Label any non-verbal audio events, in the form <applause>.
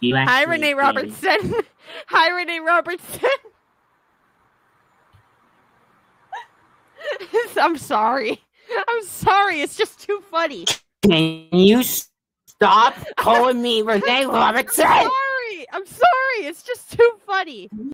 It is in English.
You <laughs> Hi, Renee. Robertson. Hi, Renee Robertson. I'm sorry. I'm sorry. It's just too funny. Can you stop calling me Renee <laughs> Robertson? Sorry. I'm sorry. It's just too funny.